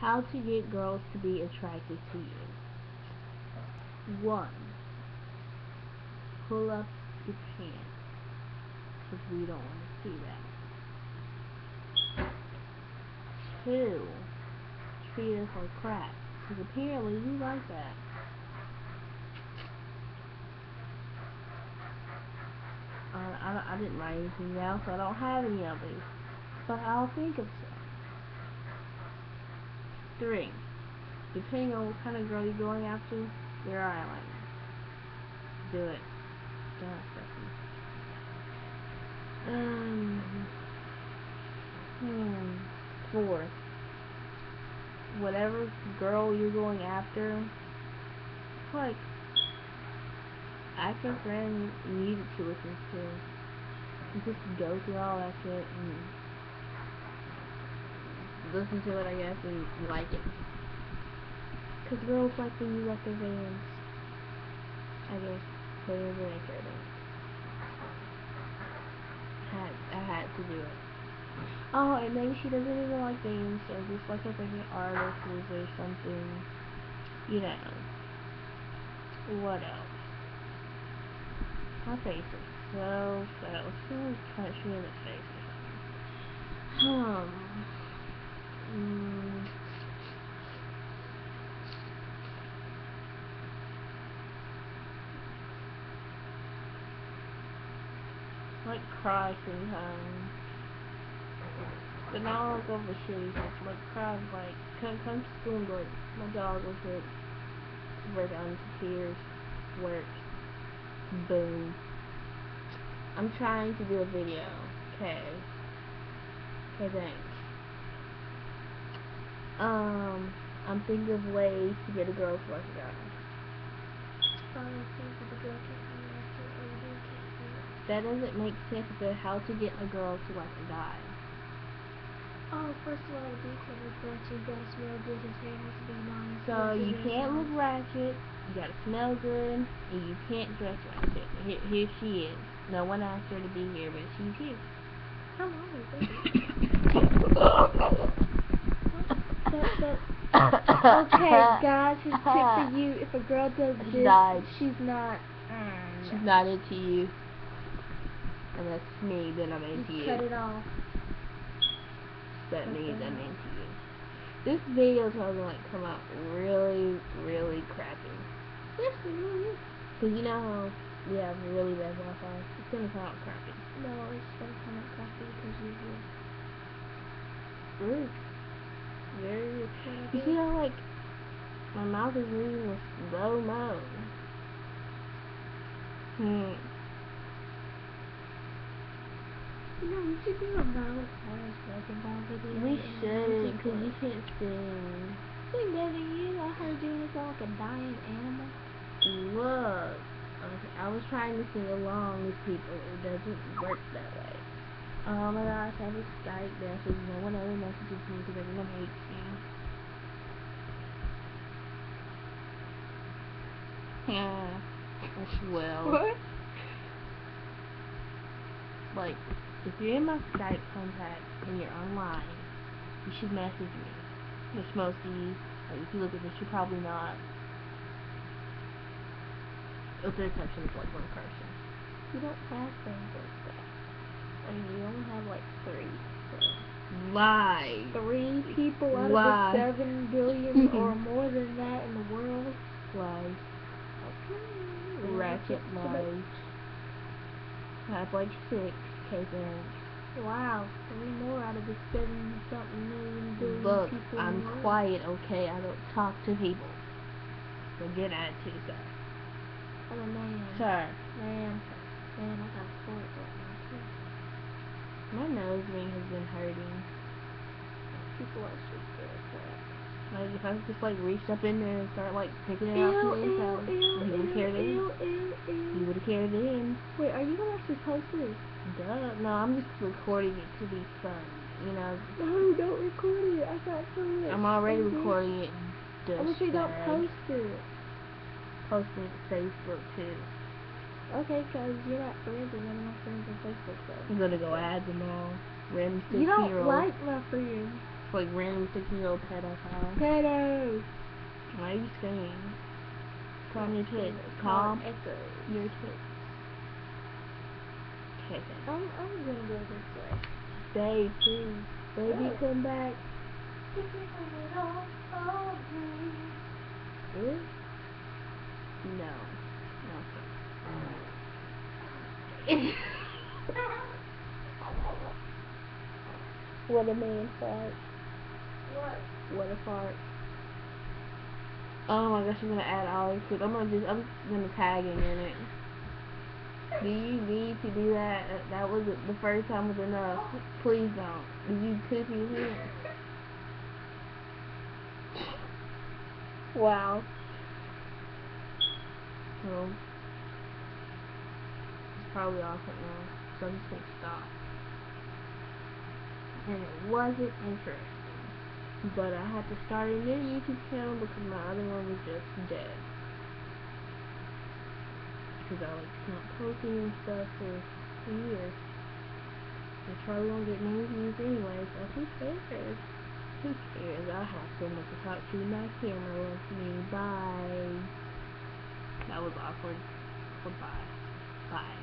How to get girls to be attracted to you. One, pull up your pants. Because we don't want to see that. Two, treat us like crap. Because apparently you like that. Uh, I, I didn't write anything down, so I don't have any of these. But I'll think of some. Three. Depending on what kind of girl you're going after, wear eyeliner. Do it. God, Um. Hmm. Four. Whatever girl you're going after, like, ask your friend needed to listen to. Just go through all that shit and listen to it, I guess, and like it. Cause girls like when you like their bands. I guess. Whatever they care about. Had, I had to do it. Oh, and maybe she doesn't even like bands, or just like her favorite artist or something. You know. What else? My face is so go punch me in the face or something. Hmm. Mm. Like cry sometimes. But not like over shitty stuff. Like cry like come come to school like my dog was hit right down to tears. Work. Boom. I'm trying to do a video. Okay. Okay, thanks. Um, I'm thinking of ways to get a girl to like a guy. That doesn't make sense about how to get a girl to like a guy. Oh, first of all, you can't look ratchet, you gotta smell good, his hair has to be nice. So you can't look ratchet, you gotta smell good, and you can't dress ratchet. Here, here she is. No one asked her to be here, but she's here. How long is it? Okay, guys, here's a tip for you. If a girl does this, died. she's not. Mm, She's not into you. And that's me, then I'm you into you. cut it off. That cut means I'm into you. This video is probably gonna come out really, really crappy. Really. Cause you know how we have really bad Wi-Fi. It's gonna come out crappy. No, it's gonna come out crappy because you're here. Very rude. What I You see how like my mouth is moving with slow mo. Hmm. You know, we should do a Miley Cyrus Ball video. We should, music cause you can't sing. Sing better you. I heard you look like a dying animal. Look, okay, I was trying to sing along with people. It doesn't work that way. Oh my gosh, I have a Skype message. No one ever messages me because everyone hates me. Yeah. Well, What? like, if you're in my Skype contact and you're online, you should message me. Of you, like, if you look at this, you're probably not. If there's actually like one person. You don't have friends like that. I mean, you only have like three. So. Lie. Three people out Why? of the seven billion or more than that in the world. Lies. Okay. Ratchet lies. I have like six K friends. that- Wow, three more out of the seven something million billion Look, people in I'm quiet, okay? I don't talk to people. So get attitude, sir. I'm a man. Sir. Man. Man, I got a fort right now too. My nose ring has been hurting. People are super crap. Like if I just like reached up in there and start like picking it Ew, out from the inside, ew, you would have ew, carried it ew, ew, You would have carried it in. Wait, are you gonna actually post this? Duh. No, I'm just recording it to be fun. You know, No, don't record it. I got so much. I'm already Okay. recording it. I wish you don't post it. Posting it to Facebook too. Okay, cause you're not friends with none of my friends on Facebook though. I'm gonna go add them all. Random 16 You don't 16 year old. like my friends. like random six-year-old pedophile. Pedo. Why are you screaming? Calm your tits. Calm. Your tits. Okay, then. I'm, I'm gonna go this way. Stay, please. Baby, Oh. come back. Really? No. Okay. What a man fart. What? What a fart. Oh my gosh, I'm gonna add Ollie clip. I'm gonna just, I'm gonna tag him in it. Do you need to do that? That was the first time was enough. Please don't. Did you clip his head? Wow. Well, it's probably off right now, so I'm just gonna stop. And it wasn't interesting. But I had to start a new YouTube channel because my other one was just dead. Because I like not posting and stuff for years. I probably won't get many views anyway, so who cares? Who cares? I have so much to talk to. My camera loves me. Bye. That was awkward. Goodbye. Bye.